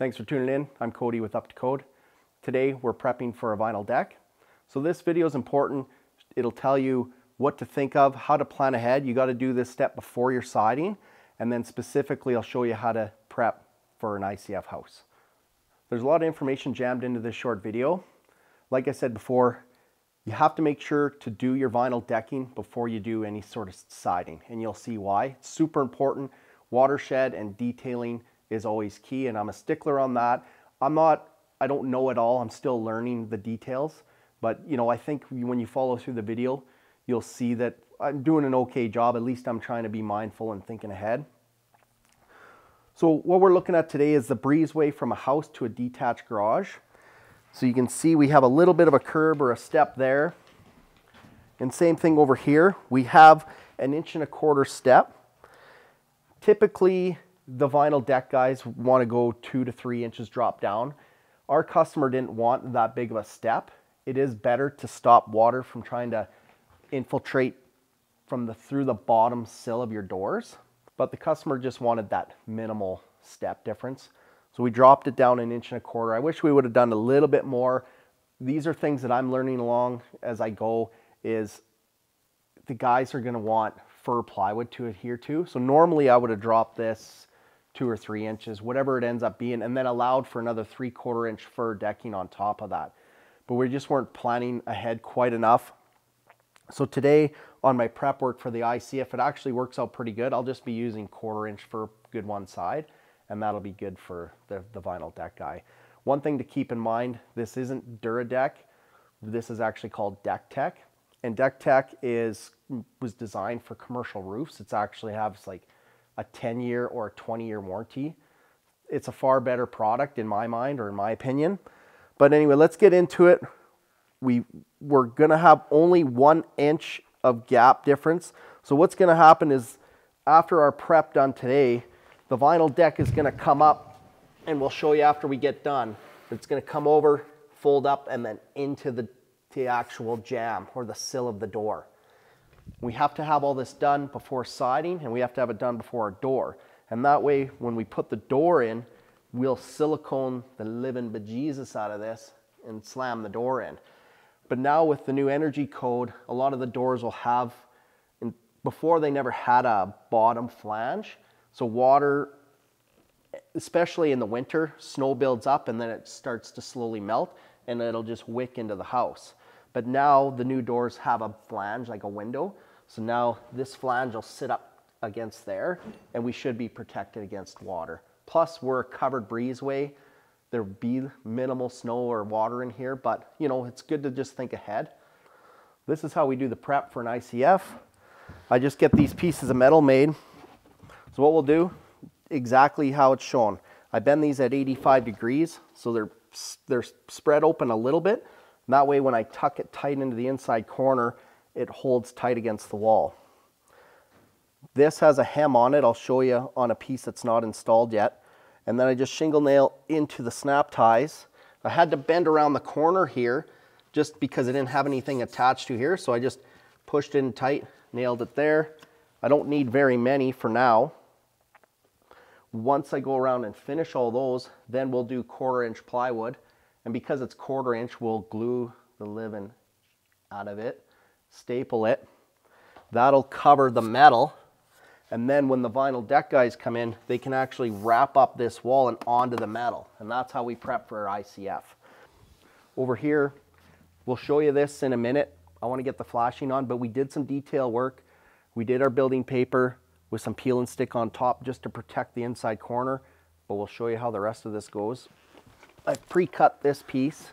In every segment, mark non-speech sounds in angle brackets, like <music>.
Thanks for tuning in. I'm Kody with Up to Kode. Today we're prepping for a vinyl deck. So this video is important. It'll tell you what to think of, how to plan ahead. You got to do this step before you're siding. And then specifically, I'll show you how to prep for an ICF house. There's a lot of information jammed into this short video. Like I said before, you have to make sure to do your vinyl decking before you do any sort of siding, and you'll see why. It's super important. Watershed and detailing is always key, and I'm a stickler on that. I'm not, I don't know it all. I'm still learning the details, but you know, I think when you follow through the video, you'll see that I'm doing an okay job. At least I'm trying to be mindful and thinking ahead. So what we're looking at today is the breezeway from a house to a detached garage. So you can see we have a little bit of a curb or a step there. And same thing over here. We have an inch and a quarter step. Typically, the vinyl deck guys want to go two to three inches drop down. Our customer didn't want that big of a step. It is better to stop water from trying to infiltrate from the through the bottom sill of your doors. But the customer just wanted that minimal step difference. So we dropped it down an inch and a quarter. I wish we would have done a little bit more. These are things that I'm learning along as I go is the guys are gonna want fir plywood to adhere to. So normally I would have dropped this two or three inches, whatever it ends up being, and then allowed for another three quarter inch fir decking on top of that. But we just weren't planning ahead quite enough. So today on my prep work for the ICF, it actually works out pretty good. I'll just be using quarter inch for good one side and that'll be good for the, the vinyl deck guy. One thing to keep in mind, this isn't Duradek. This is actually called Dec-Tec. And Dec-Tec is, was designed for commercial roofs. It's actually has like a 10 year or a 20 year warranty. It's a far better product in my mind or in my opinion. But anyway, let's get into it. We, we're gonna have only one inch of gap difference. So what's gonna happen is after our prep done today, the vinyl deck is gonna come up and we'll show you after we get done. It's gonna come over, fold up, and then into the, the actual jamb or the sill of the door. We have to have all this done before siding and we have to have it done before our door. And that way, when we put the door in, we'll silicone the living bejesus out of this and slam the door in. But now with the new energy code, a lot of the doors will have, before they never had a bottom flange, so water, especially in the winter, snow builds up and then it starts to slowly melt and it'll just wick into the house. But now the new doors have a flange, like a window. So now this flange will sit up against there and we should be protected against water. Plus we're a covered breezeway. There'll be minimal snow or water in here, but you know, it's good to just think ahead. This is how we do the prep for an ICF. I just get these pieces of metal made so what we'll do, exactly how it's shown. I bend these at 85 degrees, so they're, they're spread open a little bit. That way when I tuck it tight into the inside corner, it holds tight against the wall. This has a hem on it. I'll show you on a piece that's not installed yet. And then I just shingle nail into the snap ties. I had to bend around the corner here just because I didn't have anything attached to here. So I just pushed in tight, nailed it there. I don't need very many for now. Once I go around and finish all those, then we'll do quarter inch plywood. And because it's quarter inch, we'll glue the living out of it, staple it. That'll cover the metal. And then when the vinyl deck guys come in, they can actually wrap up this wall and onto the metal. And that's how we prep for our ICF. Over here, we'll show you this in a minute. I want to get the flashing on, but we did some detail work. We did our building paper with some peel and stick on top just to protect the inside corner, but we'll show you how the rest of this goes. I've pre-cut this piece.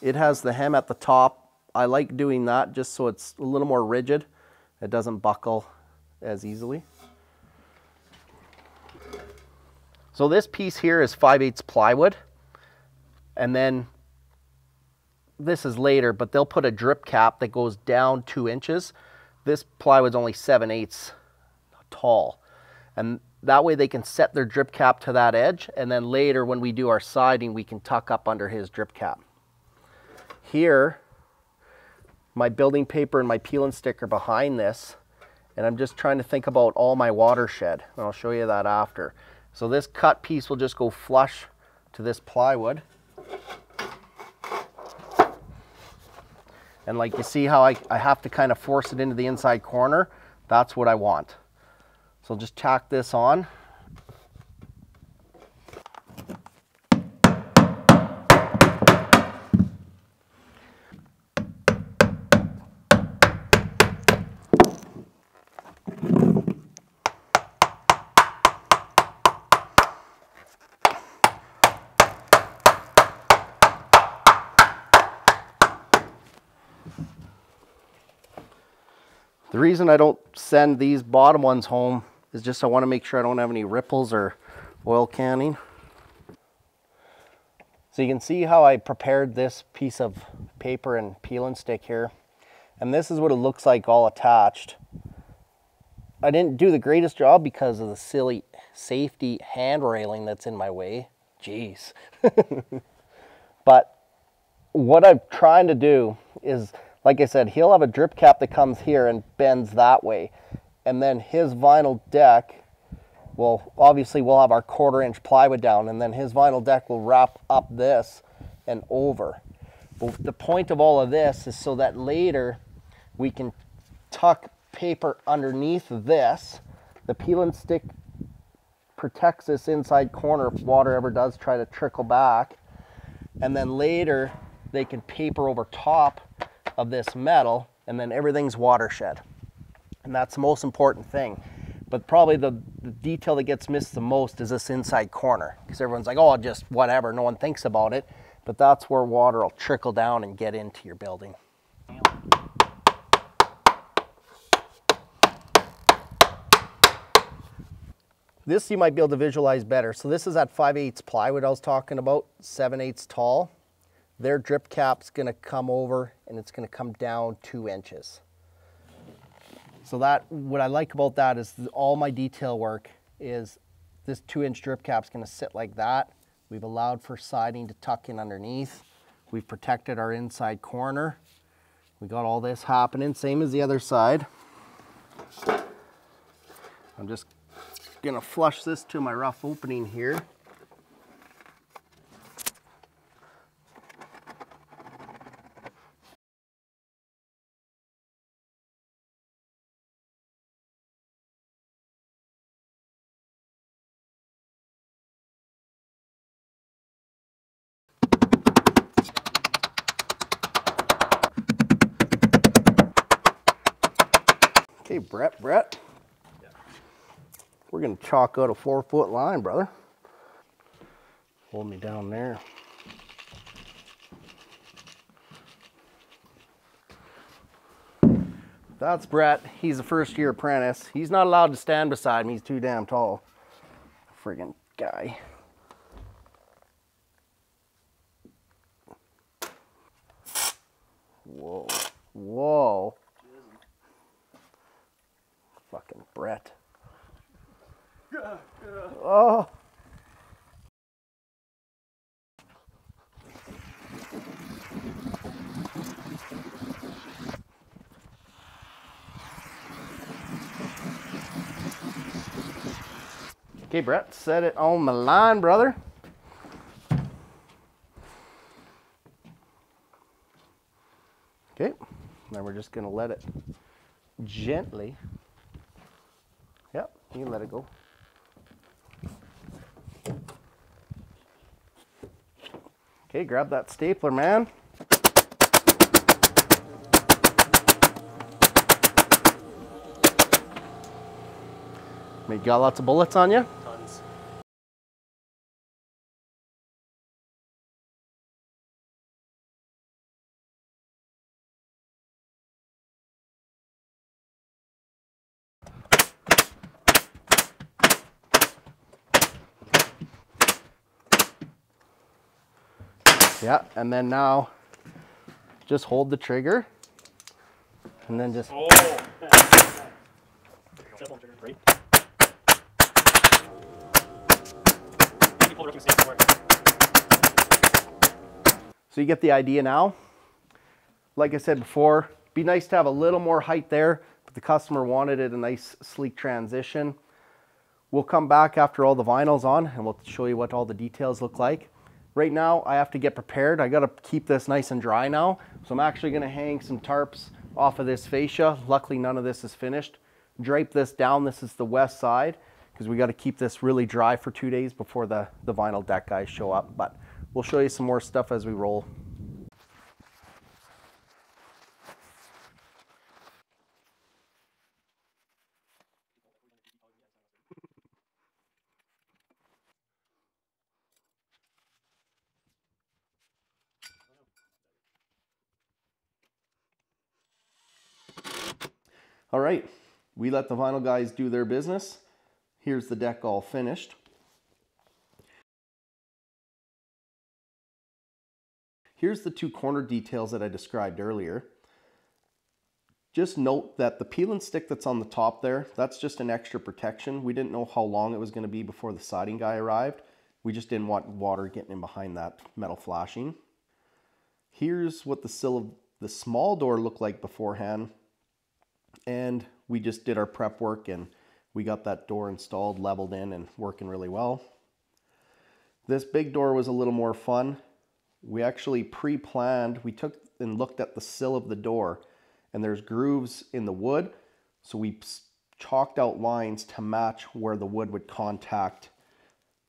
It has the hem at the top. I like doing that just so it's a little more rigid. It doesn't buckle as easily. So this piece here is 5 8 plywood. And then this is later, but they'll put a drip cap that goes down two inches. This plywood's only 7 eighths tall. And that way they can set their drip cap to that edge. And then later when we do our siding, we can tuck up under his drip cap. Here, my building paper and my peel and stick are behind this. and I'm just trying to think about all my watershed, and I'll show you that after. So this cut piece will just go flush to this plywood. And like you see how I, I have to kind of force it into the inside corner, that's what I want. So I'll just tack this on. The reason I don't send these bottom ones home is just I want to make sure I don't have any ripples or oil canning. So you can see how I prepared this piece of paper and peel and stick here. And this is what it looks like all attached. I didn't do the greatest job because of the silly safety hand railing that's in my way. Jeez. <laughs> but what I'm trying to do is like I said, he'll have a drip cap that comes here and bends that way. And then his vinyl deck, well, obviously we'll have our quarter inch plywood down and then his vinyl deck will wrap up this and over. But the point of all of this is so that later we can tuck paper underneath this. The peel and stick protects this inside corner if water ever does try to trickle back. And then later they can paper over top of this metal and then everything's watershed. And that's the most important thing. But probably the, the detail that gets missed the most is this inside corner because everyone's like, oh, just whatever, no one thinks about it. But that's where water will trickle down and get into your building. This you might be able to visualize better. So this is that 5 8 plywood I was talking about, 7 8 tall their drip cap's gonna come over and it's gonna come down two inches. So that, what I like about that is all my detail work is this two inch drip cap's gonna sit like that. We've allowed for siding to tuck in underneath. We've protected our inside corner. We got all this happening, same as the other side. I'm just gonna flush this to my rough opening here. Okay, Brett, Brett. Yeah. We're gonna chalk out a four foot line, brother. Hold me down there. That's Brett. He's a first year apprentice. He's not allowed to stand beside me. He's too damn tall. Friggin' guy. Whoa. Whoa fucking Brett. Oh. Okay, Brett, set it on the line, brother. Okay, now we're just gonna let it gently Yep, you can let it go. Okay, grab that stapler, man. You got lots of bullets on you? Yeah, and then now just hold the trigger and then just. Oh. So you get the idea now. Like I said before, be nice to have a little more height there, but The customer wanted it a nice sleek transition. We'll come back after all the vinyl's on and we'll show you what all the details look like. Right now I have to get prepared. I gotta keep this nice and dry now. So I'm actually gonna hang some tarps off of this fascia. Luckily none of this is finished. Drape this down, this is the west side because we gotta keep this really dry for two days before the, the vinyl deck guys show up. But we'll show you some more stuff as we roll. All right, we let the vinyl guys do their business. Here's the deck all finished. Here's the two corner details that I described earlier. Just note that the peel and stick that's on the top there, that's just an extra protection. We didn't know how long it was gonna be before the siding guy arrived. We just didn't want water getting in behind that metal flashing. Here's what the sill of the small door looked like beforehand and we just did our prep work and we got that door installed, leveled in and working really well. This big door was a little more fun. We actually pre-planned, we took and looked at the sill of the door and there's grooves in the wood. So we chalked out lines to match where the wood would contact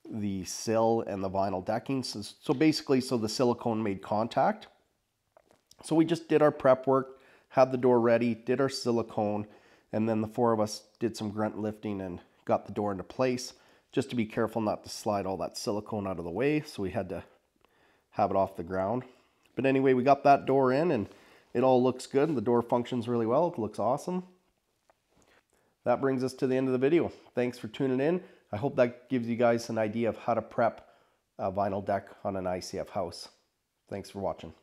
the sill and the vinyl decking. So, so basically, so the silicone made contact. So we just did our prep work, had the door ready, did our silicone, and then the four of us did some grunt lifting and got the door into place just to be careful not to slide all that silicone out of the way. So we had to have it off the ground. But anyway, we got that door in and it all looks good. The door functions really well. It looks awesome. That brings us to the end of the video. Thanks for tuning in. I hope that gives you guys an idea of how to prep a vinyl deck on an ICF house. Thanks for watching.